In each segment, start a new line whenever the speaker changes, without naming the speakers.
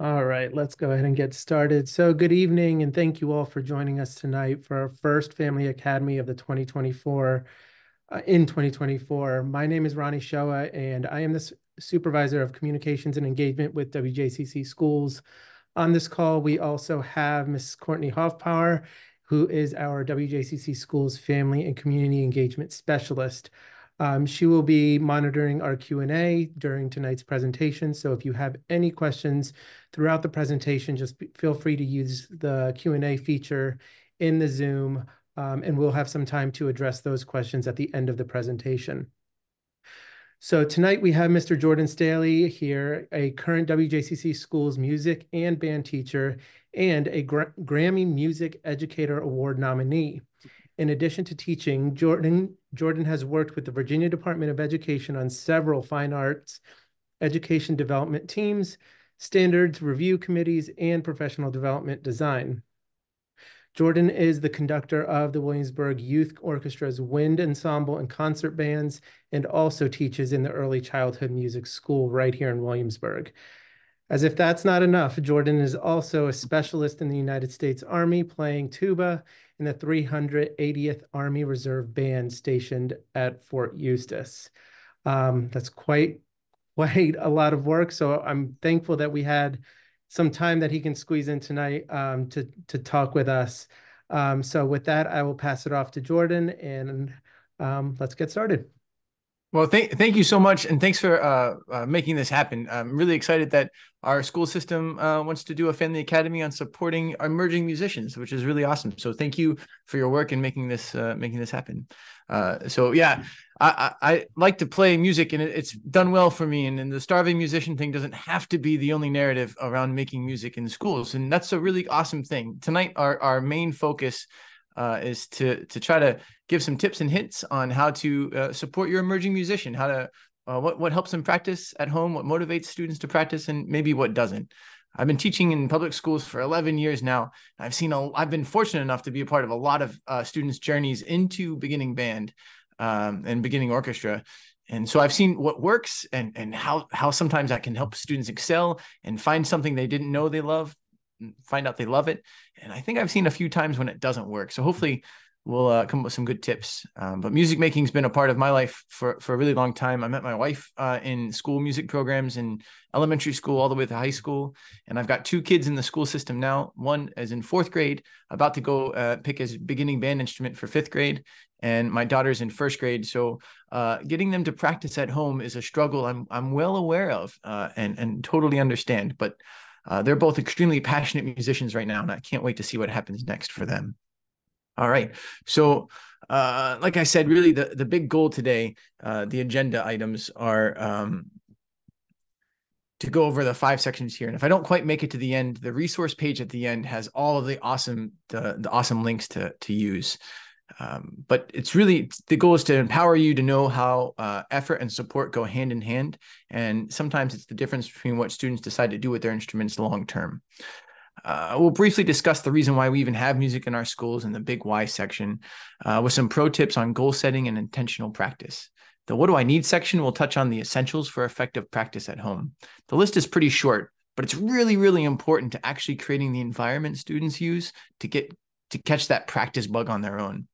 All right, let's go ahead and get started. So good evening and thank you all for joining us tonight for our first Family Academy of the 2024 uh, in 2024. My name is Ronnie Shoa and I am the supervisor of communications and engagement with WJCC schools. On this call, we also have Ms. Courtney Hoffpower, who is our WJCC schools family and community engagement specialist. Um, she will be monitoring our Q&A during tonight's presentation. So if you have any questions throughout the presentation, just feel free to use the Q&A feature in the Zoom, um, and we'll have some time to address those questions at the end of the presentation. So tonight we have Mr. Jordan Staley here, a current WJCC Schools music and band teacher and a Grammy Music Educator Award nominee. In addition to teaching, Jordan, Jordan has worked with the Virginia Department of Education on several fine arts education development teams, standards review committees, and professional development design. Jordan is the conductor of the Williamsburg Youth Orchestra's wind ensemble and concert bands, and also teaches in the early childhood music school right here in Williamsburg. As if that's not enough, Jordan is also a specialist in the United States Army playing tuba in the 380th Army Reserve Band stationed at Fort Eustis. Um, that's quite, quite a lot of work. So I'm thankful that we had some time that he can squeeze in tonight um, to, to talk with us. Um, so with that, I will pass it off to Jordan and um, let's get started.
Well, thank thank you so much, and thanks for uh, uh, making this happen. I'm really excited that our school system uh, wants to do a family academy on supporting emerging musicians, which is really awesome. So, thank you for your work in making this uh, making this happen. Uh, so, yeah, I, I, I, like to play music, and it, it's done well for me. And, and the starving musician thing doesn't have to be the only narrative around making music in schools, and that's a really awesome thing. Tonight, our our main focus uh, is to to try to give some tips and hints on how to uh, support your emerging musician, how to uh, what what helps them practice at home, what motivates students to practice, and maybe what doesn't. I've been teaching in public schools for 11 years now. I've seen a, I've been fortunate enough to be a part of a lot of uh, students' journeys into beginning band um, and beginning orchestra. And so I've seen what works and and how how sometimes that can help students excel and find something they didn't know they love find out they love it. And I think I've seen a few times when it doesn't work. So hopefully we'll uh, come up with some good tips. Um, but music making has been a part of my life for, for a really long time. I met my wife uh, in school music programs in elementary school all the way to high school. And I've got two kids in the school system now. One is in fourth grade, about to go uh, pick his beginning band instrument for fifth grade. And my daughter's in first grade. So uh, getting them to practice at home is a struggle I'm, I'm well aware of uh, and, and totally understand. But uh, they're both extremely passionate musicians right now, and I can't wait to see what happens next for them. All right. So, uh, like I said, really the, the big goal today, uh, the agenda items are um, to go over the five sections here. And if I don't quite make it to the end, the resource page at the end has all of the awesome the, the awesome links to to use. Um, but it's really the goal is to empower you to know how uh, effort and support go hand in hand. And sometimes it's the difference between what students decide to do with their instruments long term. Uh, we'll briefly discuss the reason why we even have music in our schools in the big why section uh, with some pro tips on goal setting and intentional practice. The what do I need section will touch on the essentials for effective practice at home. The list is pretty short, but it's really, really important to actually creating the environment students use to get to catch that practice bug on their own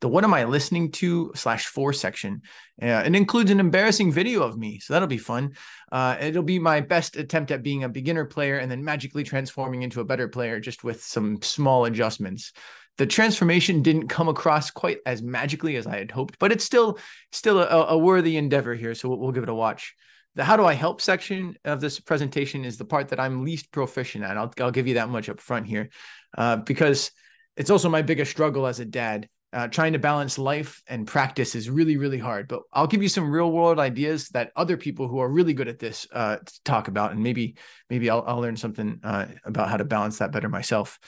the what am I listening to slash four section. Uh, it includes an embarrassing video of me. So that'll be fun. Uh, it'll be my best attempt at being a beginner player and then magically transforming into a better player just with some small adjustments. The transformation didn't come across quite as magically as I had hoped, but it's still still a, a worthy endeavor here. So we'll, we'll give it a watch. The how do I help section of this presentation is the part that I'm least proficient at. I'll, I'll give you that much up front here uh, because it's also my biggest struggle as a dad uh, trying to balance life and practice is really really hard but i'll give you some real world ideas that other people who are really good at this uh, talk about and maybe maybe i'll, I'll learn something uh, about how to balance that better myself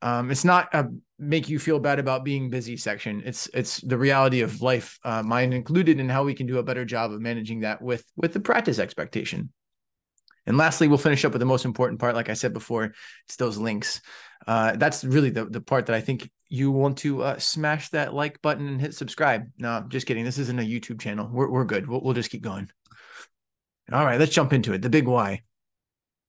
um, it's not a make you feel bad about being busy section it's it's the reality of life uh, mine included and how we can do a better job of managing that with with the practice expectation and lastly, we'll finish up with the most important part. Like I said before, it's those links. Uh, that's really the, the part that I think you want to uh, smash that like button and hit subscribe. No, just kidding. This isn't a YouTube channel. We're, we're good. We'll, we'll just keep going. All right, let's jump into it. The big why.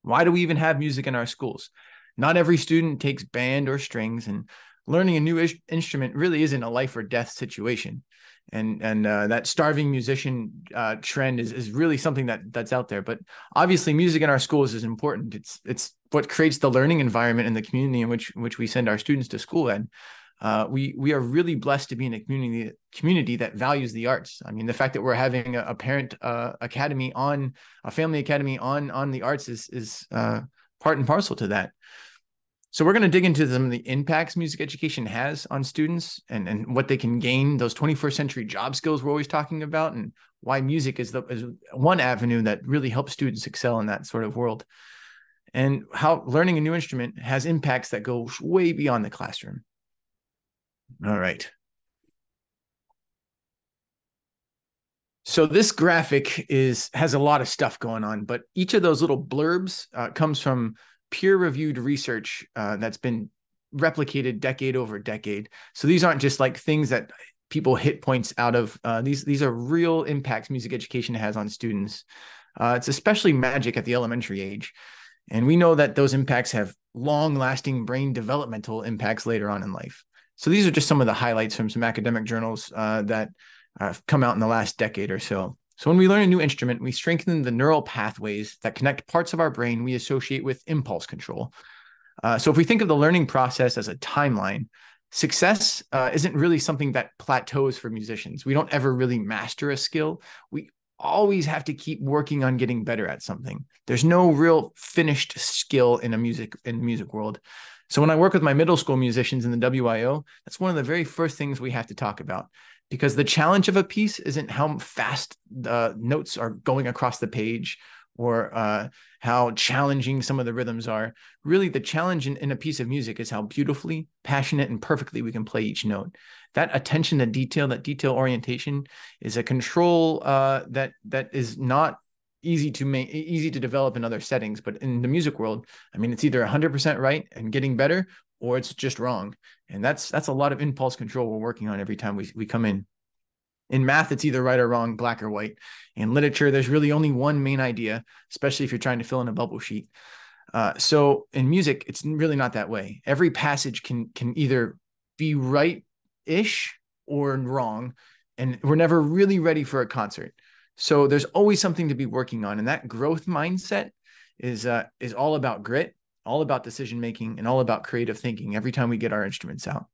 Why do we even have music in our schools? Not every student takes band or strings, and learning a new instrument really isn't a life or death situation. And and uh, that starving musician uh, trend is is really something that that's out there. But obviously, music in our schools is important. It's it's what creates the learning environment in the community in which in which we send our students to school. And uh, we we are really blessed to be in a community community that values the arts. I mean, the fact that we're having a, a parent uh, academy on a family academy on on the arts is is uh, part and parcel to that. So we're going to dig into some of the impacts music education has on students and, and what they can gain, those 21st century job skills we're always talking about, and why music is the is one avenue that really helps students excel in that sort of world. And how learning a new instrument has impacts that go way beyond the classroom. All right. So this graphic is has a lot of stuff going on, but each of those little blurbs uh, comes from peer-reviewed research uh, that's been replicated decade over decade. So these aren't just like things that people hit points out of. Uh, these these are real impacts music education has on students. Uh, it's especially magic at the elementary age, and we know that those impacts have long-lasting brain developmental impacts later on in life. So these are just some of the highlights from some academic journals uh, that have come out in the last decade or so. So when we learn a new instrument, we strengthen the neural pathways that connect parts of our brain we associate with impulse control. Uh, so if we think of the learning process as a timeline, success uh, isn't really something that plateaus for musicians. We don't ever really master a skill. We always have to keep working on getting better at something. There's no real finished skill in a music in the music world. So when I work with my middle school musicians in the WYO, that's one of the very first things we have to talk about because the challenge of a piece isn't how fast the notes are going across the page or uh, how challenging some of the rhythms are. Really, the challenge in, in, a piece of music is how beautifully, passionate, and perfectly we can play each note. That attention to detail, that detail orientation, is a control uh, that that is not easy to make, easy to develop in other settings. But in the music world, I mean, it's either 100% right and getting better, or it's just wrong. And that's that's a lot of impulse control we're working on every time we, we come in. In math, it's either right or wrong, black or white. In literature, there's really only one main idea, especially if you're trying to fill in a bubble sheet. Uh, so in music, it's really not that way. Every passage can can either be right-ish or wrong, and we're never really ready for a concert. So there's always something to be working on, and that growth mindset is uh, is all about grit all about decision making and all about creative thinking every time we get our instruments out.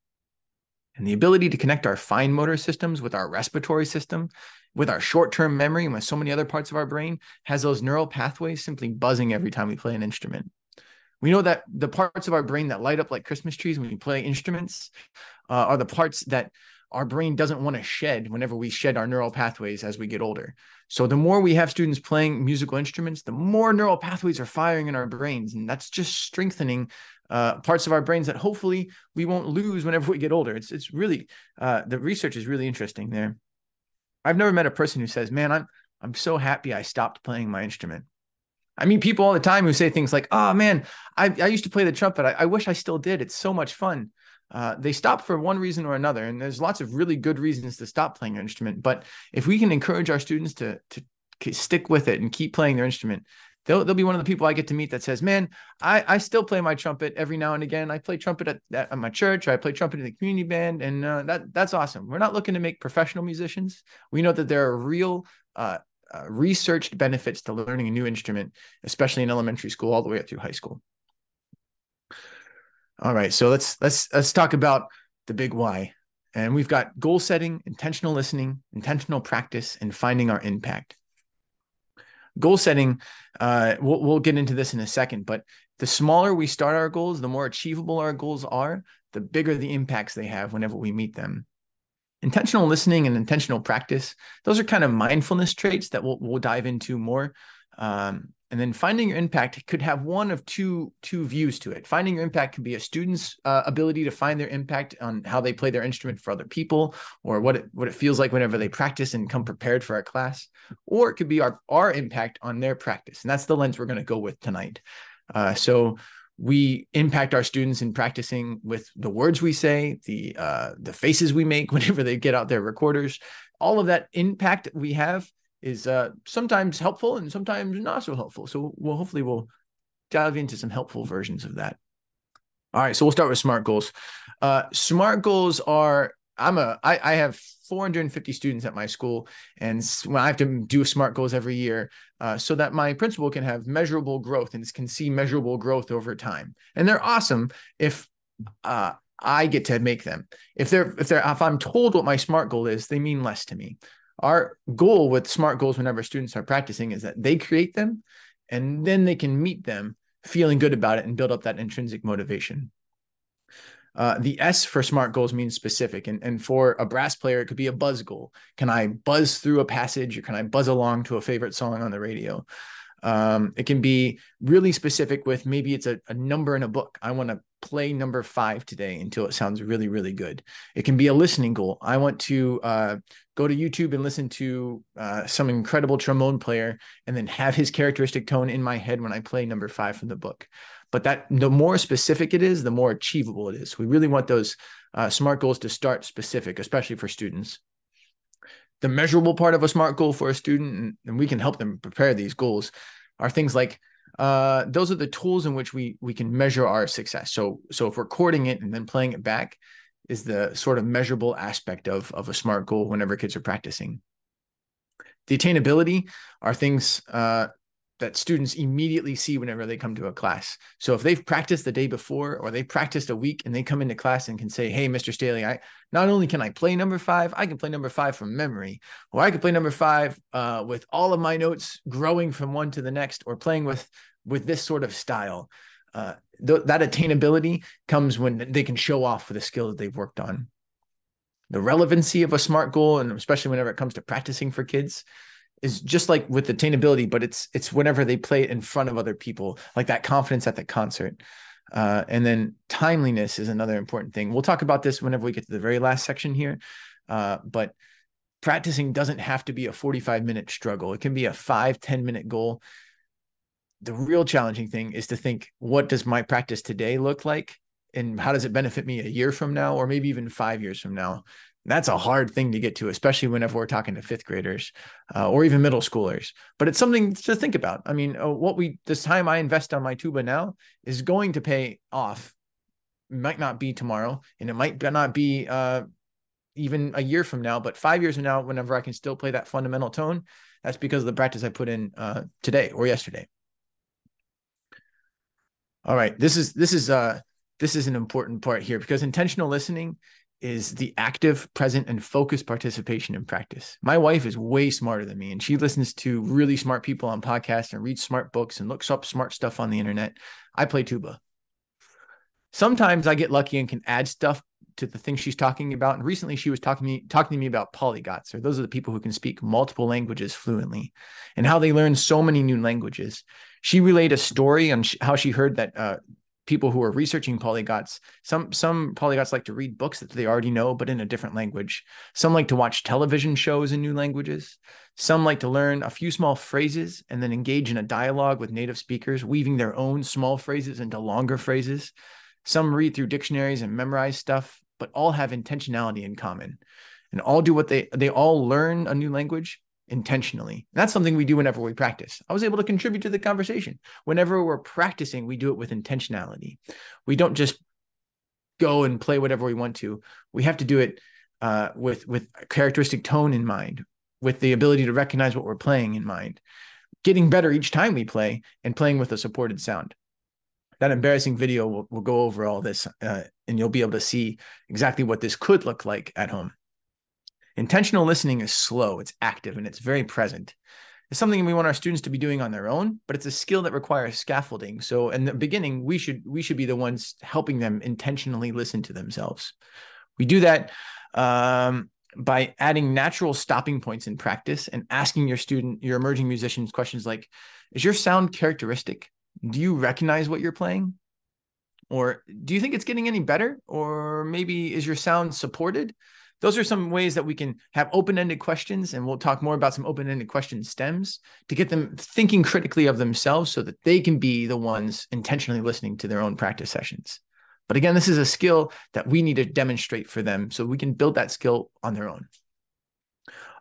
And the ability to connect our fine motor systems with our respiratory system, with our short term memory, and with so many other parts of our brain has those neural pathways simply buzzing every time we play an instrument. We know that the parts of our brain that light up like Christmas trees when we play instruments uh, are the parts that our brain doesn't want to shed whenever we shed our neural pathways as we get older. So the more we have students playing musical instruments, the more neural pathways are firing in our brains, and that's just strengthening uh, parts of our brains that hopefully we won't lose whenever we get older. It's it's really uh, the research is really interesting there. I've never met a person who says, "Man, I'm I'm so happy I stopped playing my instrument." I meet people all the time who say things like, "Oh man, I, I used to play the trumpet. I, I wish I still did. It's so much fun." Uh, they stop for one reason or another, and there's lots of really good reasons to stop playing an instrument. But if we can encourage our students to to stick with it and keep playing their instrument, they'll they'll be one of the people I get to meet that says, "Man, I I still play my trumpet every now and again. I play trumpet at, at my church. I play trumpet in the community band, and uh, that that's awesome. We're not looking to make professional musicians. We know that there are real." Uh, uh, researched benefits to learning a new instrument, especially in elementary school, all the way up through high school. All right, so let's let's let's talk about the big why. And we've got goal setting, intentional listening, intentional practice, and finding our impact. Goal setting, uh, we'll, we'll get into this in a second, but the smaller we start our goals, the more achievable our goals are, the bigger the impacts they have whenever we meet them. Intentional listening and intentional practice, those are kind of mindfulness traits that we'll, we'll dive into more. Um, and then finding your impact could have one of two two views to it. Finding your impact can be a student's uh, ability to find their impact on how they play their instrument for other people or what it what it feels like whenever they practice and come prepared for a class or it could be our our impact on their practice. And that's the lens we're going to go with tonight. Uh, so we impact our students in practicing with the words we say the uh, the faces we make whenever they get out their recorders. All of that impact we have is uh, sometimes helpful and sometimes not so helpful. So we'll hopefully we'll dive into some helpful versions of that. All right, so we'll start with SMART goals. Uh, SMART goals are I'm a I, I have 450 students at my school, and when I have to do SMART goals every year, uh, so that my principal can have measurable growth and can see measurable growth over time. And they're awesome if uh, I get to make them. If they're if they're if I'm told what my SMART goal is, they mean less to me. Our goal with SMART goals, whenever students are practicing, is that they create them, and then they can meet them feeling good about it and build up that intrinsic motivation. Uh, the S for SMART goals means specific. And, and for a brass player, it could be a buzz goal. Can I buzz through a passage or can I buzz along to a favorite song on the radio? Um, it can be really specific with maybe it's a, a number in a book. I want to play number five today until it sounds really, really good. It can be a listening goal. I want to uh, go to YouTube and listen to uh, some incredible trombone player and then have his characteristic tone in my head when I play number five from the book but that the more specific it is, the more achievable it is. We really want those uh, SMART goals to start specific, especially for students. The measurable part of a SMART goal for a student, and, and we can help them prepare these goals, are things like uh, those are the tools in which we we can measure our success. So so if recording it and then playing it back is the sort of measurable aspect of of a SMART goal whenever kids are practicing. The attainability are things uh, that students immediately see whenever they come to a class. So if they've practiced the day before or they practiced a week and they come into class and can say, "Hey, Mr. Staley, I not only can I play number five, I can play number five from memory, or I can play number five uh, with all of my notes growing from one to the next, or playing with with this sort of style." Uh, th- that attainability comes when they can show off for the skill that they've worked on. The relevancy of a SMART goal, and especially whenever it comes to practicing for kids, is just like with attainability, but it's it's whenever they play it in front of other people, like that confidence at the concert. Uh, and then timeliness is another important thing. We'll talk about this whenever we get to the very last section here. Uh, but practicing doesn't have to be a 45 minute struggle. It can be a five 10 minute goal. The real challenging thing is to think, what does my practice today look like? And how does it benefit me a year from now, or maybe even five years from now? That's a hard thing to get to, especially whenever we're talking to fifth graders uh, or even middle schoolers. But it's something to think about. I mean, uh, what we this time I invest on my tuba now is going to pay off. It might not be tomorrow, and it might not be uh, even a year from now, but five years from now, whenever I can still play that fundamental tone, that's because of the practice I put in uh, today or yesterday. All right, this is this is uh this is an important part here because intentional listening is the active, present, and focused participation in practice. My wife is way smarter than me, and she listens to really smart people on podcasts and reads smart books and looks up smart stuff on the internet. I play tuba. Sometimes I get lucky and can add stuff to the things she's talking about. And recently, she was talking to me talking to me about polyglots, or those are the people who can speak multiple languages fluently, and how they learn so many new languages. She relayed a story on how she heard that uh, people who are researching polyglots some some polyglots like to read books that they already know but in a different language. Some like to watch television shows in new languages. Some like to learn a few small phrases and then engage in a dialogue with native speakers weaving their own small phrases into longer phrases. Some read through dictionaries and memorize stuff but all have intentionality in common. And all do what they they all learn a new language intentionally. That's something we do whenever we practice. I was able to contribute to the conversation. Whenever we're practicing, we do it with intentionality. We don't just go and play whatever we want to. We have to do it uh, with with characteristic tone in mind, with the ability to recognize what we're playing in mind, getting better each time we play, and playing with a supported sound. That embarrassing video will, will go over all this, uh, and you'll be able to see exactly what this could look like at home. Intentional listening is slow, it's active, and it's very present. It's something we want our students to be doing on their own, but it's a skill that requires scaffolding. So in the beginning, we should we should be the ones helping them intentionally listen to themselves. We do that um, by adding natural stopping points in practice and asking your student, your emerging musicians, questions like, "Is your sound characteristic? Do you recognize what you're playing?" Or do you think it's getting any better? Or maybe is your sound supported? Those are some ways that we can have open-ended questions and we'll talk more about some open-ended question stems to get them thinking critically of themselves so that they can be the ones intentionally listening to their own practice sessions. But again this is a skill that we need to demonstrate for them so we can build that skill on their own.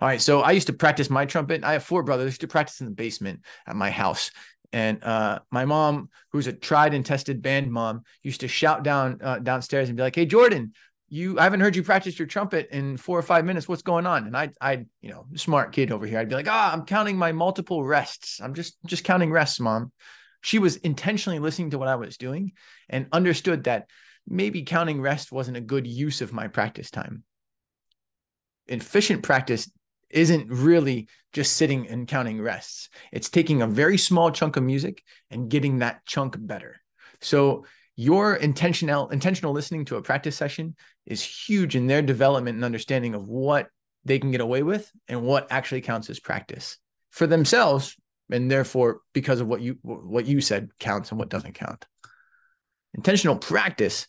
All right so i used to practice my trumpet. I have four brothers. Used to practice in the basement at my house. And uh, my mom, who's a tried and tested band mom, used to shout down uh, downstairs and be like, "Hey, Jordan, you I haven't heard you practice your trumpet in four or five minutes. What's going on?" And I, I, you know, smart kid over here, I'd be like, "Ah, I'm counting my multiple rests. I'm just just counting rests, mom." She was intentionally listening to what I was doing and understood that maybe counting rest wasn't a good use of my practice time. Efficient practice isn't really just sitting and counting rests. It's taking a very small chunk of music and getting that chunk better. So your intentional intentional listening to a practice session is huge in their development and understanding of what they can get away with and what actually counts as practice for themselves and therefore because of what you what you said counts and what doesn't count. Intentional practice.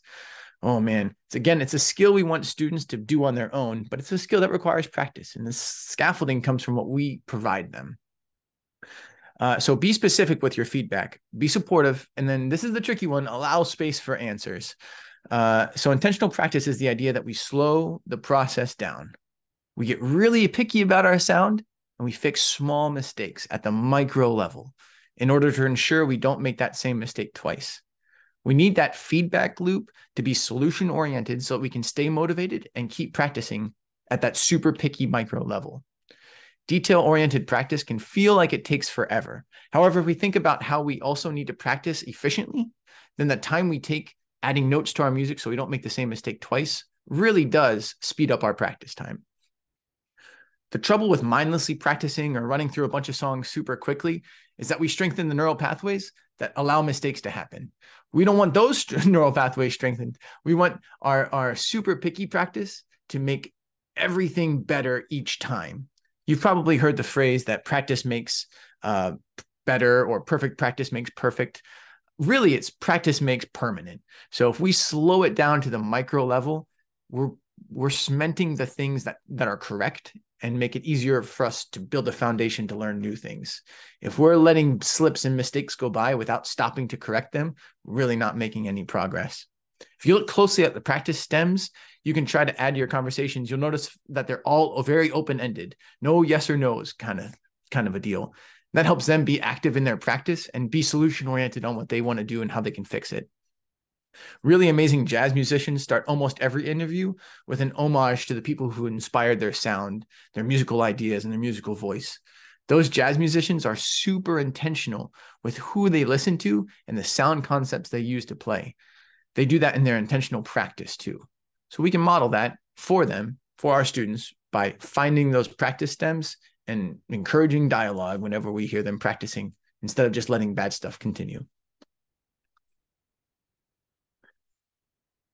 Oh man. It's again it's a skill we want students to do on their own but it's a skill that requires practice and the scaffolding comes from what we provide them uh, so be specific with your feedback. Be supportive. And then this is the tricky one allow space for answers. Uh, so intentional practice is the idea that we slow the process down. We get really picky about our sound and we fix small mistakes at the micro level in order to ensure we don't make that same mistake twice. We need that feedback loop to be solution oriented so that we can stay motivated and keep practicing at that super picky micro level. Detail oriented practice can feel like it takes forever. However, if we think about how we also need to practice efficiently, then the time we take adding notes to our music so we don't make the same mistake twice really does speed up our practice time. The trouble with mindlessly practicing or running through a bunch of songs super quickly is that we strengthen the neural pathways that allow mistakes to happen. We don't want those neural pathways strengthened. We want our, our super picky practice to make everything better each time. You've probably heard the phrase that practice makes uh, better or perfect practice makes perfect. Really, it's practice makes permanent. So if we slow it down to the micro level, we're we're cementing the things that that are correct and make it easier for us to build a foundation to learn new things. If we're letting slips and mistakes go by without stopping to correct them, really not making any progress. If you look closely at the practice stems, you can try to add to your conversations. You'll notice that they're all very open-ended, no yes or no's kind of kind of a deal. That helps them be active in their practice and be solution oriented on what they want to do and how they can fix it. Really amazing jazz musicians start almost every interview with an homage to the people who inspired their sound, their musical ideas, and their musical voice. Those jazz musicians are super intentional with who they listen to and the sound concepts they use to play. They do that in their intentional practice too. So we can model that for them, for our students, by finding those practice stems and encouraging dialogue whenever we hear them practicing instead of just letting bad stuff continue.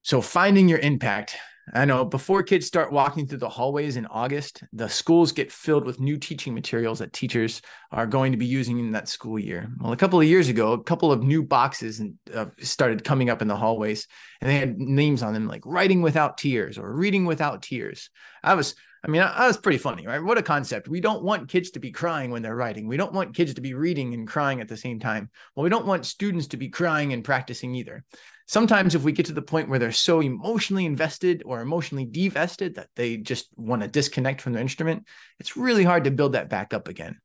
So finding your impact. I know before kids start walking through the hallways in August, the schools get filled with new teaching materials that teachers are going to be using in that school year. Well, a couple of years ago, a couple of new boxes uh, started coming up in the hallways, and they had names on them like "Writing Without Tears" or "Reading Without Tears." I was, I mean, that was pretty funny, right? What a concept. We don't want kids to be crying when they're writing. We don't want kids to be reading and crying at the same time. Well, we don't want students to be crying and practicing either sometimes if we get to the point where they're so emotionally invested or emotionally divested that they just want to disconnect from their instrument it's really hard to build that back up again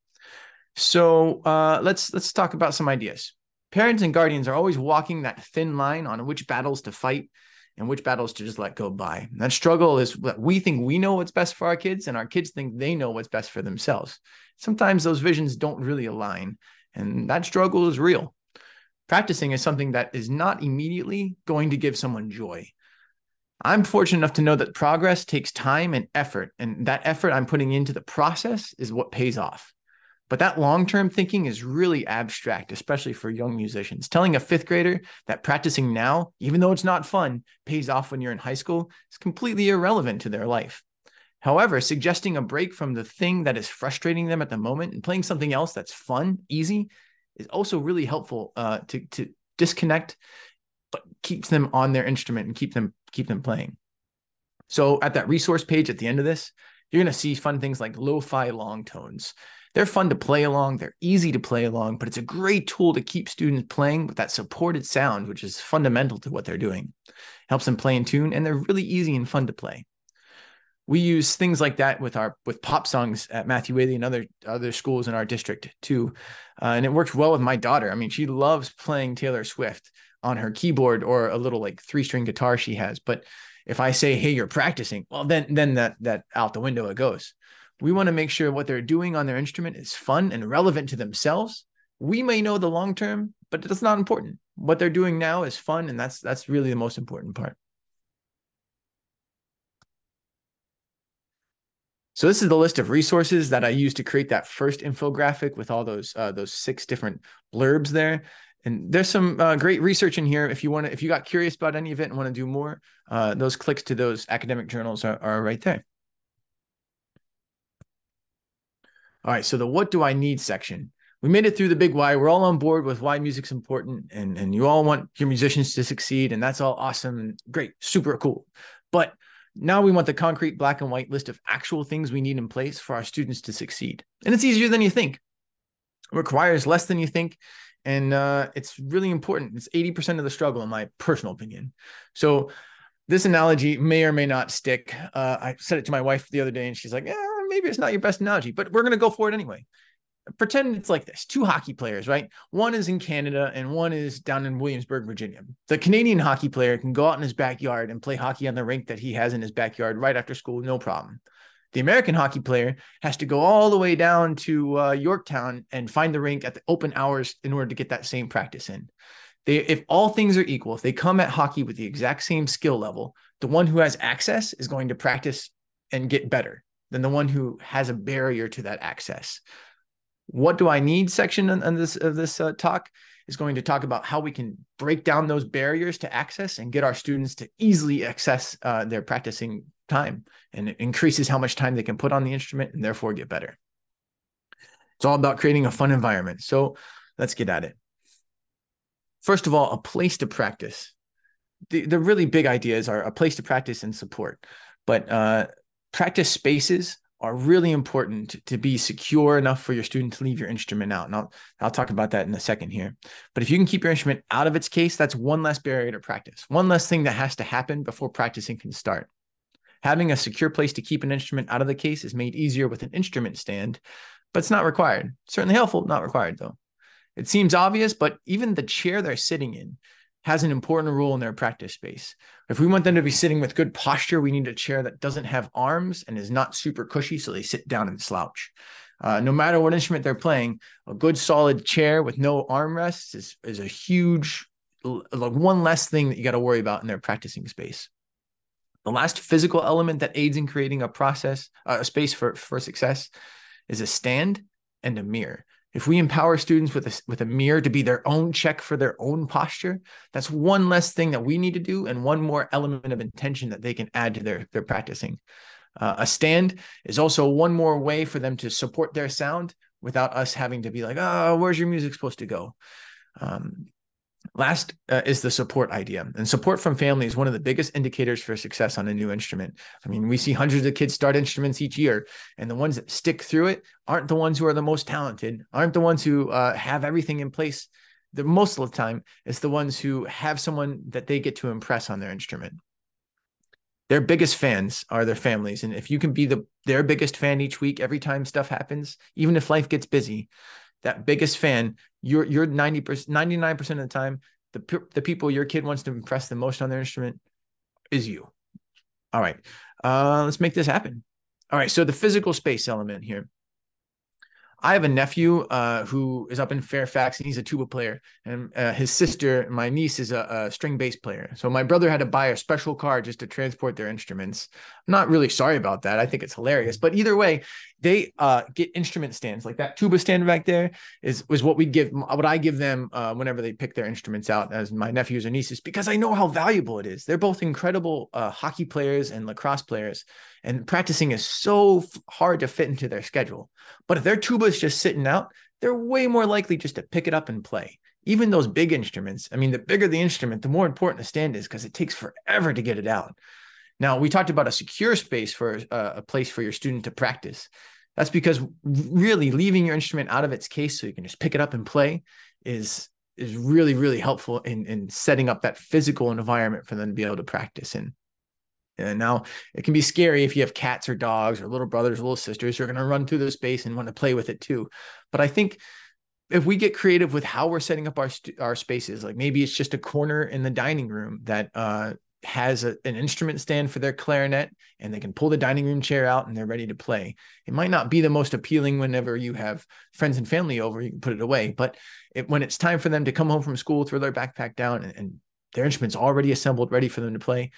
so uh, let's let's talk about some ideas parents and guardians are always walking that thin line on which battles to fight and which battles to just let go by and that struggle is that we think we know what's best for our kids and our kids think they know what's best for themselves sometimes those visions don't really align and that struggle is real practicing is something that is not immediately going to give someone joy. I'm fortunate enough to know that progress takes time and effort, and that effort I'm putting into the process is what pays off. But that long term thinking is really abstract, especially for young musicians. Telling a fifth grader that practicing now, even though it's not fun, pays off when you're in high school is completely irrelevant to their life. However, suggesting a break from the thing that is frustrating them at the moment and playing something else that's fun, easy, is also really helpful uh, to to disconnect, but keeps them on their instrument and keep them keep them playing. So at that resource page at the end of this, you're going to see fun things like lo-fi long tones. They're fun to play along. They're easy to play along, but it's a great tool to keep students playing with that supported sound, which is fundamental to what they're doing. Helps them play in tune, and they're really easy and fun to play. we use things like that with our with pop songs at Matthew Whaley and other other schools in our district too, uh, and it works well with my daughter. I mean, she loves playing Taylor Swift on her keyboard or a little like three string guitar she has. But if I say, "Hey, you're practicing," well, then then that that out the window it goes. We want to make sure what they're doing on their instrument is fun and relevant to themselves. We may know the long term, but it's not important. What they're doing now is fun, and that's that's really the most important part. So this is the list of resources that I used to create that first infographic with all those uh, those six different blurbs there. And there's some uh, great research in here. If you want to, if you got curious about any of it and want to do more, uh, those clicks to those academic journals are, are right there. All right, so the what do I need section. We made it through the big why. We're all on board with why music's important and, and you all want your musicians to succeed. And that's all awesome and great, super cool. But now we want the concrete black and white list of actual things we need in place for our students to succeed. And it's easier than you think. It requires less than you think. And uh, it's really important. It's 80% of the struggle, in my personal opinion. So this analogy may or may not stick. Uh, I said it to my wife the other day, and she's like, yeah, maybe it's not your best analogy, but we're going to go for it anyway pretend it's like this two hockey players, right? One is in Canada and one is down in Williamsburg, Virginia. The Canadian hockey player can go out in his backyard and play hockey on the rink that he has in his backyard right after school, no problem. The American hockey player has to go all the way down to uh, Yorktown and find the rink at the open hours in order to get that same practice in. They, if all things are equal, if they come at hockey with the exact same skill level, the one who has access is going to practice and get better than the one who has a barrier to that access what do I need section on, this of this uh, talk is going to talk about how we can break down those barriers to access and get our students to easily access uh, their practicing time and it increases how much time they can put on the instrument and therefore get better. It's all about creating a fun environment. So let's get at it. First of all, a place to practice. The, the really big ideas are a place to practice and support, but uh, practice spaces are really important to, be secure enough for your student to leave your instrument out. And I'll, I'll talk about that in a second here. But if you can keep your instrument out of its case, that's one less barrier to practice, one less thing that has to happen before practicing can start. Having a secure place to keep an instrument out of the case is made easier with an instrument stand, but it's not required. Certainly helpful, not required though. It seems obvious, but even the chair they're sitting in has an important role in their practice space. If we want them to be sitting with good posture, we need a chair that doesn't have arms and is not super cushy, so they sit down and slouch. Uh, no matter what instrument they're playing, a good solid chair with no armrests is, is a huge, like one less thing that you got to worry about in their practicing space. The last physical element that aids in creating a process, uh, a space for, for success is a stand and a mirror. If we empower students with a, with a mirror to be their own check for their own posture, that's one less thing that we need to do and one more element of intention that they can add to their, their practicing. Uh, a stand is also one more way for them to support their sound without us having to be like, oh, where's your music supposed to go? Um, Last uh, is the support idea. And support from family is one of the biggest indicators for success on a new instrument. I mean, we see hundreds of kids start instruments each year, and the ones that stick through it aren't the ones who are the most talented, aren't the ones who uh, have everything in place. The most of the time, it's the ones who have someone that they get to impress on their instrument. Their biggest fans are their families. And if you can be the their biggest fan each week, every time stuff happens, even if life gets busy, that biggest fan, you're you're 90%, 99% of the time, the, the people your kid wants to impress the most on their instrument is you. All right. Uh, let's make this happen. All right. So the physical space element here. I have a nephew uh, who is up in Fairfax and he's a tuba player, and uh, his sister, my niece, is a, a, string bass player. So my brother had to buy a special car just to transport their instruments. I'm not really sorry about that. I think it's hilarious. But either way, they uh, get instrument stands like that tuba stand back there is was what we give what I give them uh, whenever they pick their instruments out as my nephews and nieces because I know how valuable it is. They're both incredible uh, hockey players and lacrosse players, and practicing is so f- hard to fit into their schedule. But if their tuba is just sitting out, they're way more likely just to pick it up and play. Even those big instruments. I mean, the bigger the instrument, the more important the stand is because it takes forever to get it out. Now, we talked about a secure space for uh, a place for your student to practice. That's because really leaving your instrument out of its case so you can just pick it up and play is is really really helpful in in setting up that physical environment for them to be able to practice in. And now it can be scary if you have cats or dogs or little brothers or little sisters who are going to run through the space and want to play with it too. But I think if we get creative with how we're setting up our our spaces, like maybe it's just a corner in the dining room that uh, has a, an instrument stand for their clarinet and they can pull the dining room chair out and they're ready to play. It might not be the most appealing whenever you have friends and family over, you can put it away. But it, when it's time for them to come home from school, throw their backpack down and, and their instrument's already assembled, ready for them to play,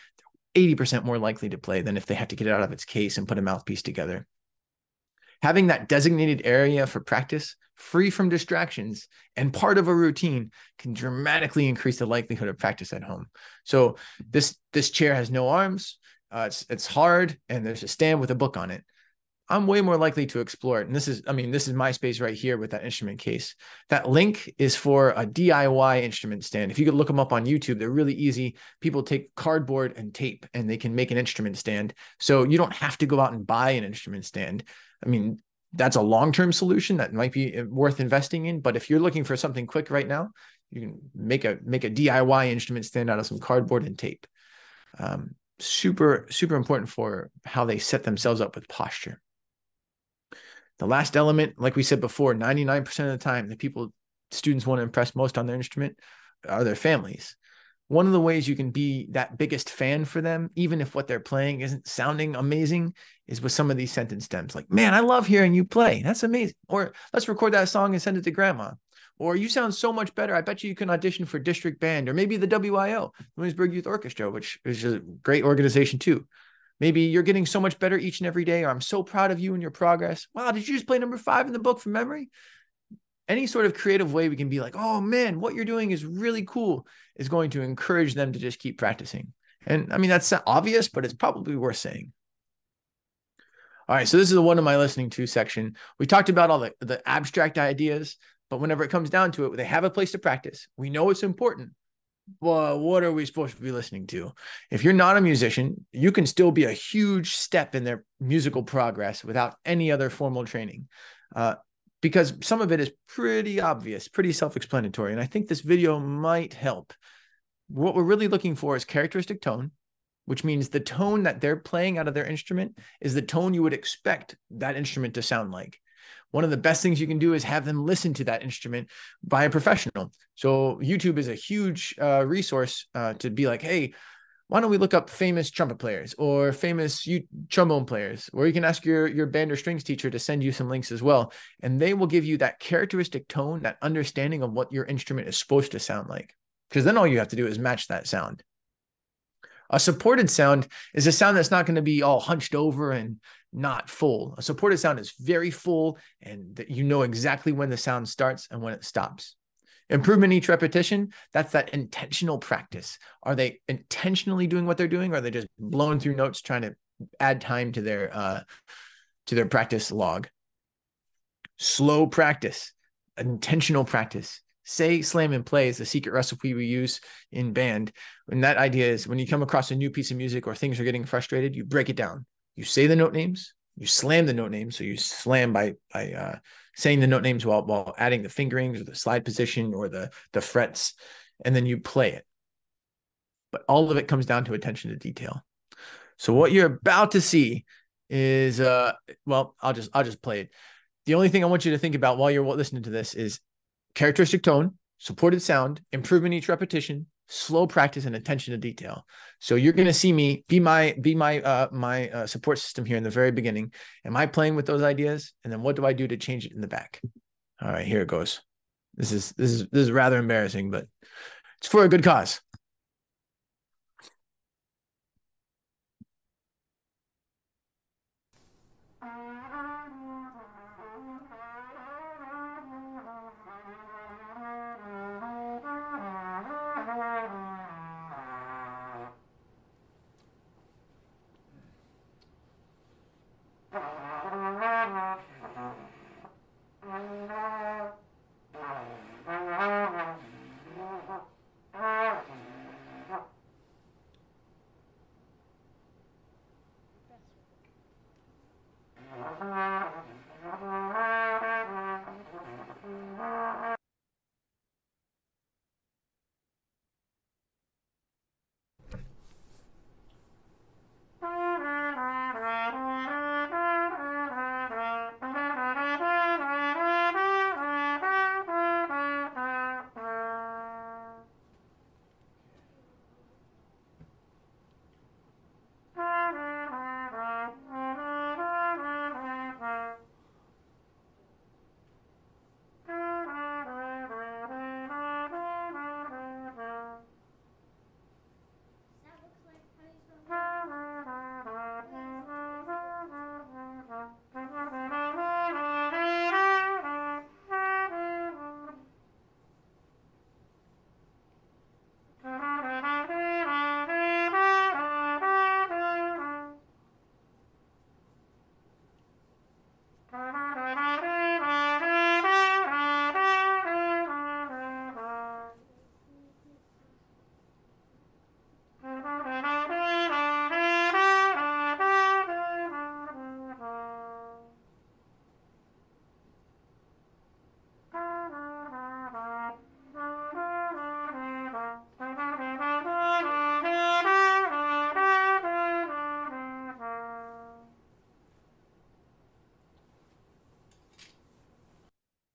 80% more likely to play than if they have to get it out of its case and put a mouthpiece together. Having that designated area for practice, free from distractions, and part of a routine can dramatically increase the likelihood of practice at home. So this this chair has no arms, uh, it's it's hard, and there's a stand with a book on it. I'm way more likely to explore it. And this is, I mean, this is my space right here with that instrument case. That link is for a DIY instrument stand. If you could look them up on YouTube, they're really easy. People take cardboard and tape and they can make an instrument stand. So you don't have to go out and buy an instrument stand. I mean, that's a long-term solution that might be uh, worth investing in. But if you're looking for something quick right now, you can make a make a DIY instrument stand out of some cardboard and tape. Um, super super important for how they set themselves up with posture. The last element, like we said before, 99% of the time, the people students want to impress most on their instrument are their families. One of the ways you can be that biggest fan for them, even if what they're playing isn't sounding amazing, is with some of these sentence stems. Like, man, I love hearing you play. That's amazing. Or let's record that song and send it to grandma. Or you sound so much better. I bet you you can audition for district band or maybe the WYO, Williamsburg Youth Orchestra, which is a great organization too. Maybe you're getting so much better each and every day, or I'm so proud of you and your progress. Wow, did you just play number five in the book from memory? Any sort of creative way we can be like, oh man, what you're doing is really cool, is going to encourage them to just keep practicing. And I mean, that's obvious, but it's probably worth saying. All right, so this is the one of my listening to section. We talked about all the, the abstract ideas, but whenever it comes down to it, they have a place to practice. We know it's important, well, what are we supposed to be listening to? If you're not a musician, you can still be a huge step in their musical progress without any other formal training. Uh, because some of it is pretty obvious, pretty self explanatory. And I think this video might help. What we're really looking for is characteristic tone, which means the tone that they're playing out of their instrument is the tone you would expect that instrument to sound like one of the best things you can do is have them listen to that instrument by a professional. So YouTube is a huge uh, resource uh, to be like, hey, why don't we look up famous trumpet players or famous u- trombone players? Or you can ask your your band or strings teacher to send you some links as well, and they will give you that characteristic tone, that understanding of what your instrument is supposed to sound like. Because then all you have to do is match that sound. A supported sound is a sound that's not going to be all hunched over and not full. A supported sound is very full and that you know exactly when the sound starts and when it stops. Improvement each repetition, that's that intentional practice. Are they intentionally doing what they're doing or are they just blowing through notes trying to add time to their uh to their practice log? Slow practice, intentional practice. Say, slam, and play is the secret recipe we use in band. And that idea is when you come across a new piece of music or things are getting frustrated, you break it down you say the note names, you slam the note names. So you slam by by uh, saying the note names while while adding the fingerings or the slide position or the the frets, and then you play it. But all of it comes down to attention to detail. So what you're about to see is uh well, I'll just I'll just play it. The only thing I want you to think about while you're listening to this is characteristic tone, supported sound, improvement each repetition, slow practice and attention to detail. So you're going to see me be my be my uh, my uh, support system here in the very beginning. Am I playing with those ideas? And then what do I do to change it in the back? All right, here it goes. This is this is this is rather embarrassing, but it's for a good cause.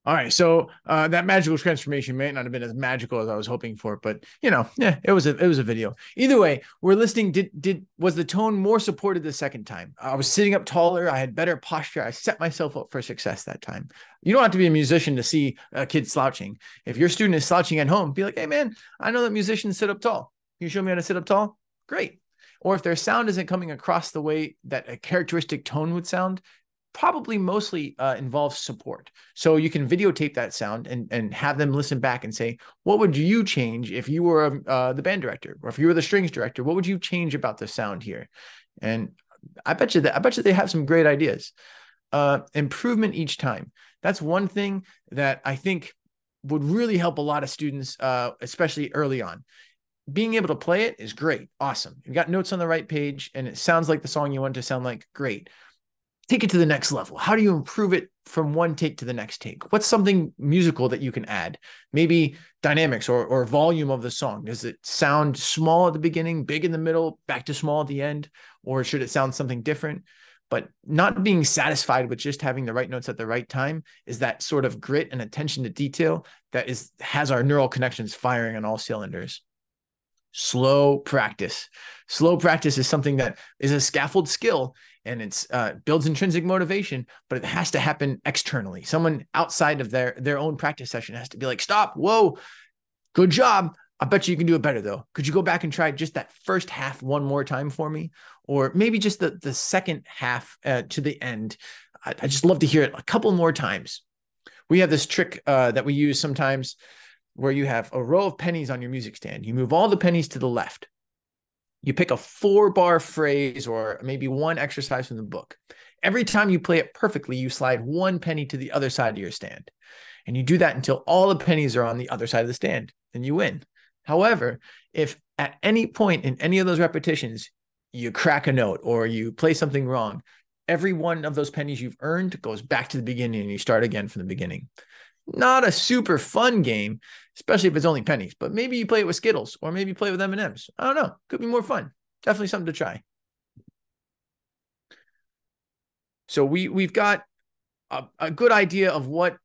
All right, so uh, that magical transformation may not have been as magical as I was hoping for, but you know, yeah, it was a it was a video. Either way, we're listening. Did did was the tone more supported the second time? I was sitting up taller. I had better posture. I set myself up for success that time. You don't have to be a musician to see a kid slouching. If your student is slouching at home, be like, hey man, I know that musicians sit up tall. Can you show me how to sit up tall? Great. Or if their sound isn't coming across the way that a characteristic tone would sound, probably mostly uh, involves support. So you can videotape that sound and and have them listen back and say, what would you change if you were uh, the band director or if you were the strings director? What would you change about the sound here? And I bet you that I bet you they have some great ideas. Uh, improvement each time. That's one thing that I think would really help a lot of students, uh, especially early on. Being able to play it is great, awesome. You've got notes on the right page, and it sounds like the song you want to sound like. Great take it to the next level? How do you improve it from one take to the next take? What's something musical that you can add? Maybe dynamics or, or volume of the song. Does it sound small at the beginning, big in the middle, back to small at the end? Or should it sound something different? But not being satisfied with just having the right notes at the right time is that sort of grit and attention to detail that is has our neural connections firing on all cylinders slow practice. Slow practice is something that is a scaffold skill and it's uh, builds intrinsic motivation, but it has to happen externally. Someone outside of their their own practice session has to be like, "Stop! Whoa, good job! I bet you, can do it better though. Could you go back and try just that first half one more time for me, or maybe just the the second half uh, to the end? I, I, just love to hear it a couple more times. We have this trick uh, that we use sometimes where you have a row of pennies on your music stand. You move all the pennies to the left you pick a four bar phrase or maybe one exercise from the book. Every time you play it perfectly, you slide one penny to the other side of your stand. And you do that until all the pennies are on the other side of the stand, and you win. However, if at any point in any of those repetitions you crack a note or you play something wrong, every one of those pennies you've earned goes back to the beginning and you start again from the beginning. Not a super fun game, especially if it's only pennies. But maybe you play it with Skittles, or maybe you play it with M and M's. I don't know. Could be more fun. Definitely something to try. So we we've got a, a good idea of what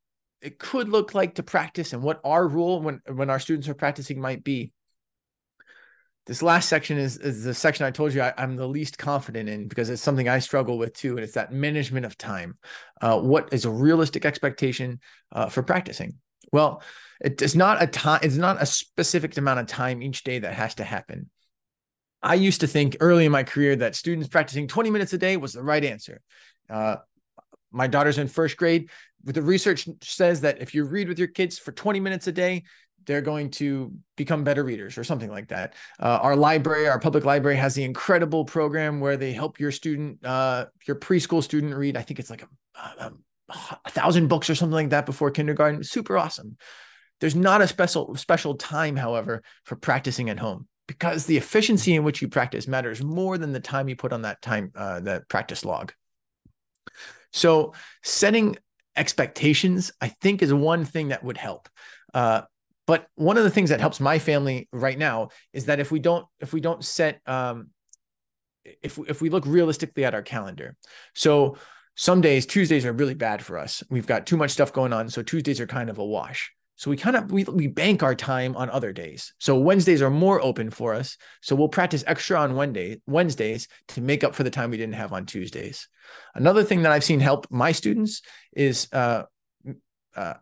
it could look like to practice and what our rule when when our students are practicing might be this last section is, is the section I told you I, am the least confident in because it's something I struggle with too. And it's that management of time. Uh, what is a realistic expectation uh, for practicing? Well, it's not a time, it's not a specific amount of time each day that has to happen. I used to think early in my career that students practicing 20 minutes a day was the right answer. Uh, my daughter's in first grade. The research says that if you read with your kids for 20 minutes a day, they're going to become better readers or something like that. Uh, our library, our public library, has the incredible program where they help your student, uh, your preschool student, read. I think it's like a, a, a, thousand books or something like that before kindergarten. Super awesome. There's not a special special time, however, for practicing at home because the efficiency in which you practice matters more than the time you put on that time uh, that practice log. So setting expectations, I think, is one thing that would help. Uh, but one of the things that helps my family right now is that if we don't if we don't set um, if if we look realistically at our calendar, so some days Tuesdays are really bad for us. We've got too much stuff going on, so Tuesdays are kind of a wash. So we kind of we, we bank our time on other days. So Wednesdays are more open for us. So we'll practice extra on Wednesday Wednesdays to make up for the time we didn't have on Tuesdays. Another thing that I've seen help my students is uh, uh,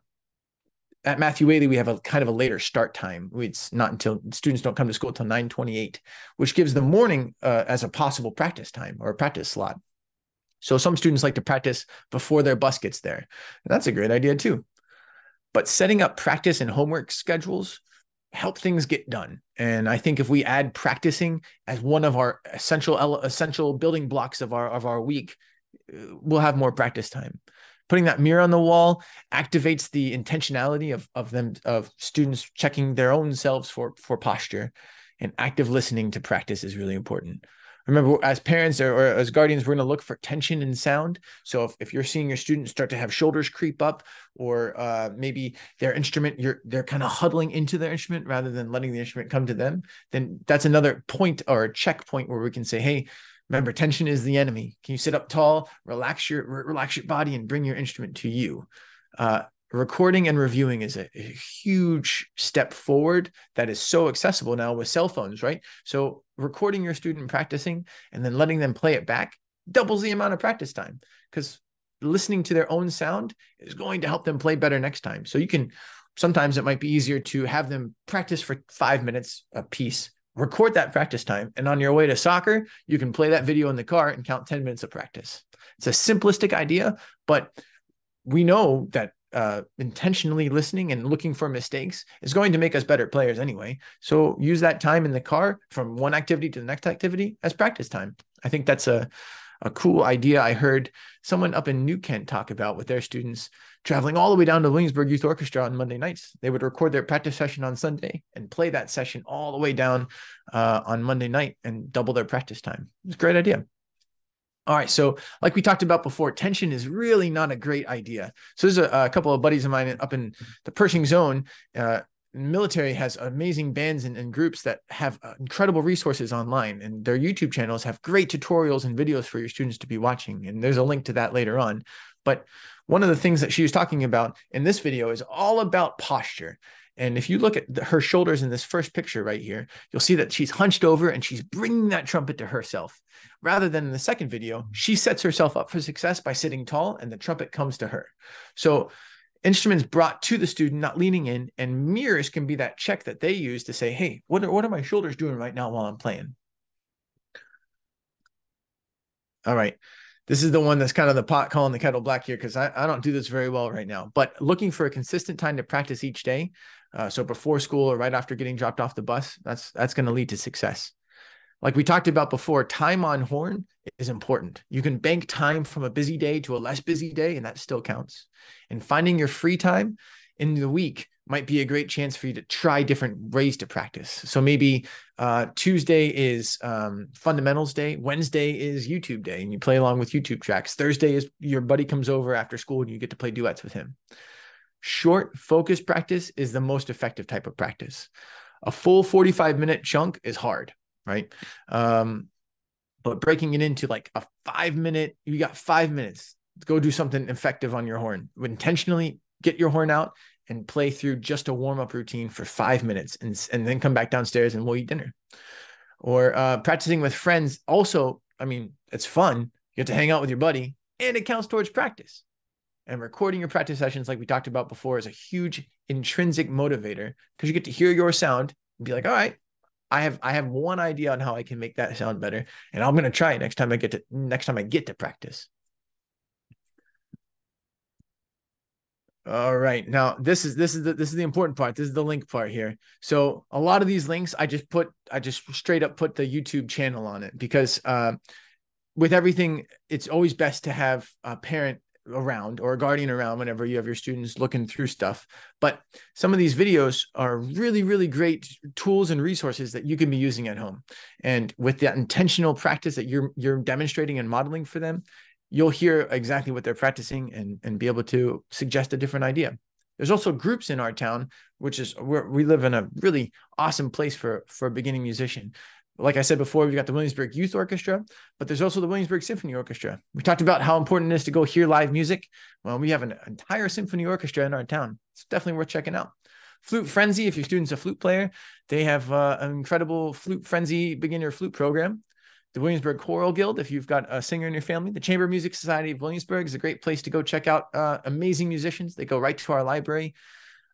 at Matthew Whaley, we have a kind of a later start time. It's not until students don't come to school until 928, which gives the morning uh, as a possible practice time or a practice slot. So some students like to practice before their bus gets there. And that's a great idea too. But setting up practice and homework schedules help things get done. And I think if we add practicing as one of our essential essential building blocks of our of our week, uh, we'll have more practice time putting that mirror on the wall activates the intentionality of, of them of students checking their own selves for for posture. And active listening to practice is really important. Remember as parents or, or as guardians we're going to look for tension and sound. So if, if you're seeing your students start to have shoulders creep up or uh, maybe their instrument you're they're kind of huddling into their instrument rather than letting the instrument come to them then that's another point or a checkpoint where we can say hey Remember, tension is the enemy. Can you sit up tall, relax your relax your body, and bring your instrument to you? Uh, recording and reviewing is a, a, huge step forward that is so accessible now with cell phones, right? So recording your student practicing and then letting them play it back doubles the amount of practice time because listening to their own sound is going to help them play better next time. So you can sometimes it might be easier to have them practice for five minutes a piece, record that practice time, and on your way to soccer, you can play that video in the car and count 10 minutes of practice. It's a simplistic idea, but we know that uh, intentionally listening and looking for mistakes is going to make us better players anyway. So use that time in the car from one activity to the next activity as practice time. I think that's a a cool idea I heard someone up in New Kent talk about with their students traveling all the way down to Williamsburg Youth Orchestra on Monday nights. They would record their practice session on Sunday and play that session all the way down uh, on Monday night and double their practice time. It's a great idea. All right. So, like we talked about before, tension is really not a great idea. So, there's a, a couple of buddies of mine up in the Pershing's Own. Uh, military has amazing bands and, and groups that have uh, incredible resources online, and their YouTube channels have great tutorials and videos for your students to be watching. And there's a link to that later on. But one of the things that she was talking about in this video is all about posture. And if you look at the, her shoulders in this first picture right here, you'll see that she's hunched over and she's bringing that trumpet to herself. Rather than in the second video, she sets herself up for success by sitting tall and the trumpet comes to her. So instruments brought to the student, not leaning in, and mirrors can be that check that they use to say, hey, what are, what are my shoulders doing right now while I'm playing? All right. This is the one that's kind of the pot calling the kettle black here because I, I don't do this very well right now. But looking for a consistent time to practice each day. Uh, so before school or right after getting dropped off the bus, that's that's going to lead to success. Like we talked about before, time on horn is important. You can bank time from a busy day to a less busy day, and that still counts. And finding your free time in the week might be a great chance for you to try different ways to practice. So maybe uh, Tuesday is um, fundamentals day, Wednesday is YouTube day, and you play along with YouTube tracks. Thursday is your buddy comes over after school and you get to play duets with him. Short, focused practice is the most effective type of practice. A full 45 minute chunk is hard right? Um, but breaking it into like a five minute, you got five minutes. Go do something effective on your horn. Intentionally get your horn out and play through just a warm up routine for five minutes, and and then come back downstairs and we'll eat dinner. Or uh, practicing with friends. Also, I mean, it's fun. You get to hang out with your buddy, and it counts towards practice. And recording your practice sessions, like we talked about before, is a huge intrinsic motivator because you get to hear your sound and be like, all right, I have I have one idea on how I can make that sound better, and I'm going to try it next time I get to next time I get to practice. All right. Now this is this is the this is the important part. This is the link part here. So a lot of these links I just put I just straight up put the YouTube channel on it because uh, with everything, it's always best to have a parent around or a guardian around whenever you have your students looking through stuff. But some of these videos are really, really great tools and resources that you can be using at home. And with that intentional practice that you're you're demonstrating and modeling for them, you'll hear exactly what they're practicing and, and be able to suggest a different idea. There's also groups in our town, which is where we live in a really awesome place for for a beginning musician like I said before, we've got the Williamsburg Youth Orchestra, but there's also the Williamsburg Symphony Orchestra. We talked about how important it is to go hear live music. Well, we have an entire symphony orchestra in our town. It's definitely worth checking out. Flute Frenzy, if your student's a flute player, they have uh, an incredible Flute Frenzy beginner flute program. The Williamsburg Choral Guild, if you've got a singer in your family. The Chamber Music Society of Williamsburg is a great place to go check out uh, amazing musicians. They go right to our library.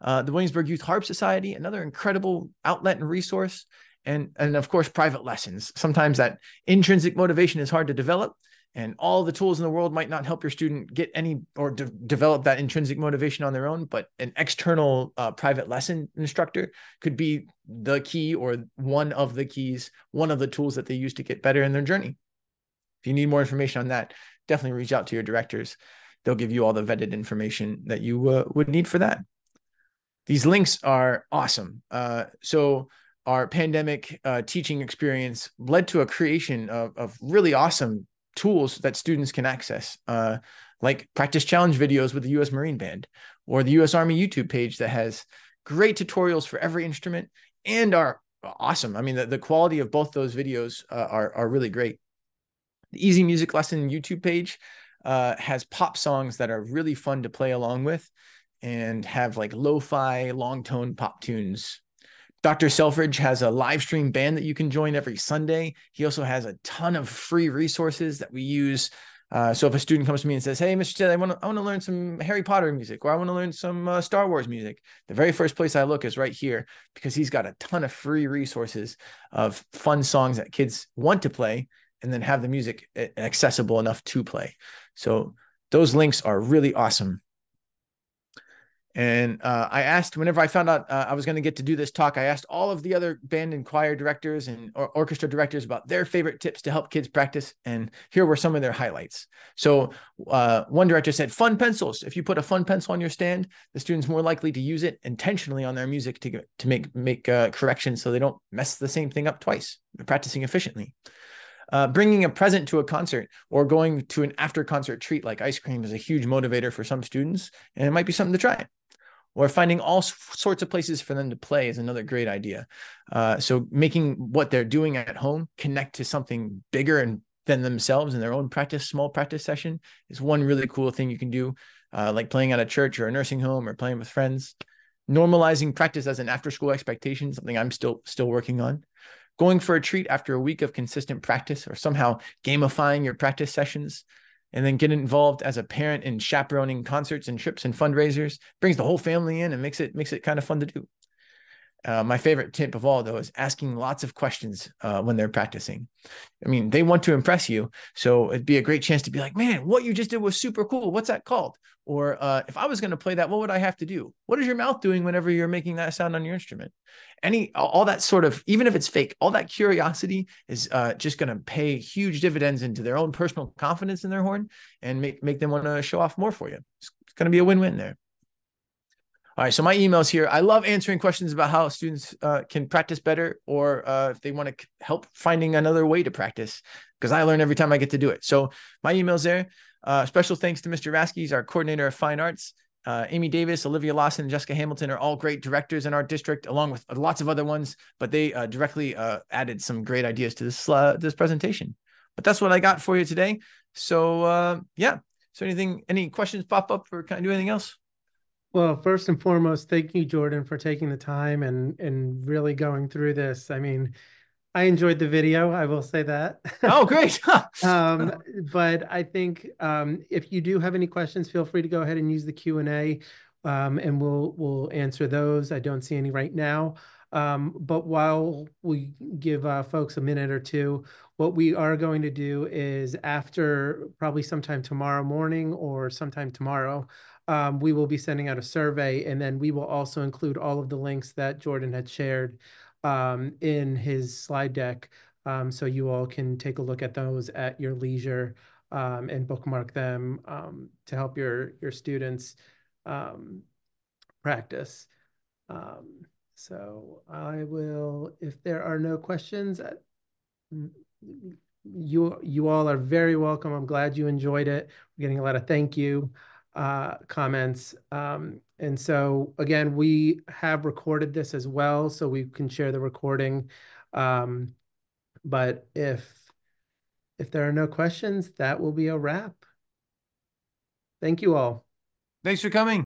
Uh, the Williamsburg Youth Harp Society, another incredible outlet and resource and and of course private lessons sometimes that intrinsic motivation is hard to develop and all the tools in the world might not help your student get any or de- develop that intrinsic motivation on their own but an external uh, private lesson instructor could be the key or one of the keys one of the tools that they use to get better in their journey. If you need more information on that definitely reach out to your directors. They'll give you all the vetted information that you uh, would need for that. These links are awesome. Uh, so our pandemic uh, teaching experience led to a creation of, of really awesome tools that students can access, uh, like practice challenge videos with the U.S. Marine Band or the U.S. Army YouTube page that has great tutorials for every instrument and are awesome. I mean, the, the quality of both those videos uh, are, are really great. The Easy Music Lesson YouTube page uh, has pop songs that are really fun to play along with and have like lo-fi long tone pop tunes. Dr. Selfridge has a live stream band that you can join every Sunday. He also has a ton of free resources that we use. Uh, so if a student comes to me and says, "Hey, Mr. Ted, I want to I want to learn some Harry Potter music, or I want to learn some uh, Star Wars music," the very first place I look is right here because he's got a ton of free resources of fun songs that kids want to play, and then have the music accessible enough to play. So those links are really awesome. And uh, I asked whenever I found out uh, I was going to get to do this talk, I asked all of the other band and choir directors and or orchestra directors about their favorite tips to help kids practice. And here were some of their highlights. So uh, one director said, "Fun pencils. If you put a fun pencil on your stand, the student's more likely to use it intentionally on their music to to make make uh, corrections, so they don't mess the same thing up twice. They're practicing efficiently." Uh, bringing a present to a concert or going to an after concert treat like ice cream is a huge motivator for some students, and it might be something to try or finding all sorts of places for them to play is another great idea. Uh, so making what they're doing at home connect to something bigger and than themselves in their own practice, small practice session is one really cool thing you can do, uh, like playing at a church or a nursing home or playing with friends. Normalizing practice as an after-school expectation, something I'm still still working on. Going for a treat after a week of consistent practice, or somehow gamifying your practice sessions and then get involved as a parent in chaperoning concerts and trips and fundraisers brings the whole family in and makes it makes it kind of fun to do uh, my favorite tip of all, though, is asking lots of questions uh, when they're practicing. I mean, they want to impress you. So it'd be a great chance to be like, man, what you just did was super cool. What's that called? Or uh, if I was going to play that, what would I have to do? What is your mouth doing whenever you're making that sound on your instrument? Any, all that sort of, even if it's fake, all that curiosity is uh, just going to pay huge dividends into their own personal confidence in their horn and make, make them want to show off more for you. It's, it's going to be a win win there. All right, so my emails here. I love answering questions about how students uh, can practice better, or uh, if they want to help finding another way to practice, because I learn every time I get to do it. So my email's there. Uh, special thanks to Mr. Raskis, our coordinator of fine arts. Uh, Amy Davis, Olivia Lawson, and Jessica Hamilton are all great directors in our district, along with lots of other ones. But they uh, directly uh, added some great ideas to this this presentation. But that's what I got for you today. So yeah. So anything, any questions pop up, or can I do anything else?
Well, first and foremost, thank you, Jordan, for taking the time and and really going through this. I mean, I enjoyed the video. I will say that.
Oh, great!
um, but I think um, if you do have any questions, feel free to go ahead and use the Q and A, um, and we'll we'll answer those. I don't see any right now. Um, but while we give uh, folks a minute or two, what we are going to do is after probably sometime tomorrow morning or sometime tomorrow, um, we will be sending out a survey, and then we will also include all of the links that Jordan had shared um, in his slide deck. Um, so you all can take a look at those at your leisure um, and bookmark them um, to help your, your students um, practice. so I will, if there are no questions, uh, you you all are very welcome. I'm glad you enjoyed it. We're getting a lot of thank you uh, comments. Um, and so again, we have recorded this as well, so we can share the recording. Um, but if if there are no questions, that will be a wrap. Thank you all.
Thanks for coming.